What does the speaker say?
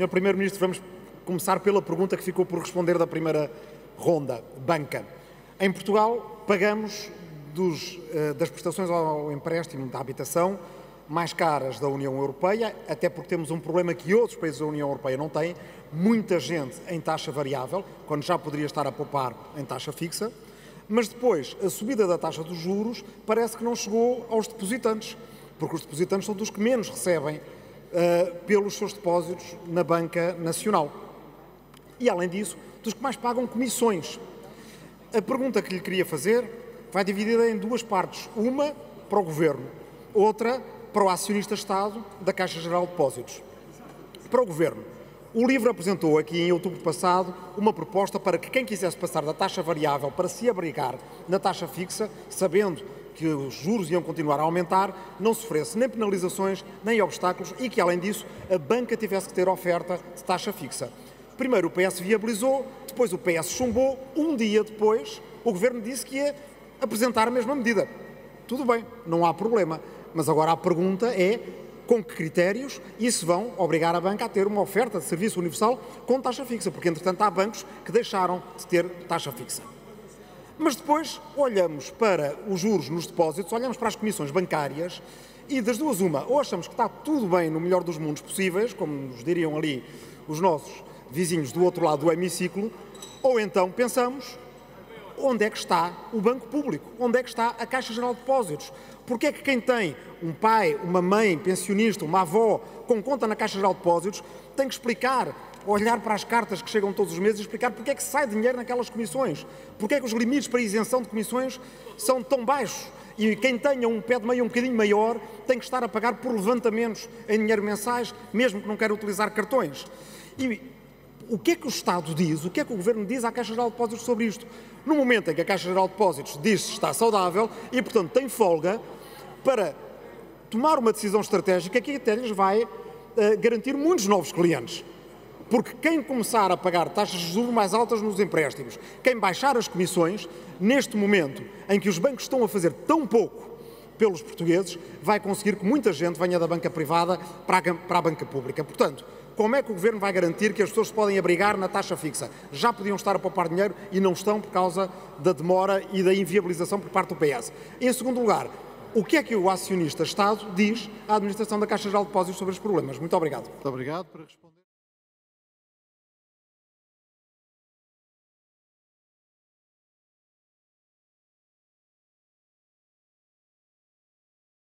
Sr. Primeiro-Ministro, vamos começar pela pergunta que ficou por responder da primeira ronda, banca. Em Portugal, pagamos dos, eh, das prestações ao empréstimo da habitação mais caras da União Europeia, até porque temos um problema que outros países da União Europeia não têm, muita gente em taxa variável, quando já poderia estar a poupar em taxa fixa, mas depois a subida da taxa dos juros parece que não chegou aos depositantes, porque os depositantes são dos que menos recebem pelos seus depósitos na banca nacional. E além disso, dos que mais pagam comissões. A pergunta que lhe queria fazer vai dividida em duas partes. Uma para o Governo, outra para o acionista-Estado da Caixa Geral de Depósitos. Para o Governo, o LIVRE apresentou aqui em outubro passado uma proposta para que quem quisesse passar da taxa variável para se abrigar na taxa fixa, sabendo que os juros iam continuar a aumentar, não sofresse nem penalizações nem obstáculos e que, além disso, a banca tivesse que ter oferta de taxa fixa. Primeiro o PS viabilizou, depois o PS chumbou, um dia depois o Governo disse que ia apresentar a mesma medida. Tudo bem, não há problema. Mas agora a pergunta é com que critérios se vão obrigar a banca a ter uma oferta de serviço universal com taxa fixa, porque entretanto há bancos que deixaram de ter taxa fixa. Mas depois olhamos para os juros nos depósitos, olhamos para as comissões bancárias e das duas uma, ou achamos que está tudo bem no melhor dos mundos possíveis, como nos diriam ali os nossos vizinhos do outro lado do hemiciclo, ou então pensamos onde é que está o banco público, onde é que está a Caixa Geral de Depósitos. Porque é que quem tem um pai, uma mãe, pensionista, uma avó com conta na Caixa Geral de Depósitos tem que explicar, olhar para as cartas que chegam todos os meses e explicar porque é que sai dinheiro naquelas comissões, porque é que os limites para isenção de comissões são tão baixos e quem tenha um pé de meio um bocadinho maior tem que estar a pagar por levantamentos em dinheiro mensais, mesmo que não queira utilizar cartões. E o que é que o Estado diz, o que é que o Governo diz à Caixa Geral de Depósitos sobre isto? No momento em que a Caixa Geral de Depósitos diz que está saudável e, portanto, tem folga para tomar uma decisão estratégica que até lhes vai uh, garantir muitos novos clientes. Porque quem começar a pagar taxas de juros mais altas nos empréstimos, quem baixar as comissões, neste momento em que os bancos estão a fazer tão pouco pelos portugueses, vai conseguir que muita gente venha da banca privada para a, para a banca pública. Portanto, como é que o Governo vai garantir que as pessoas se podem abrigar na taxa fixa? Já podiam estar a poupar dinheiro e não estão por causa da demora e da inviabilização por parte do PS. Em segundo lugar, o que é que o acionista Estado diz à administração da Caixa Geral de Depósitos sobre os problemas? Muito obrigado. Muito obrigado. Para responder...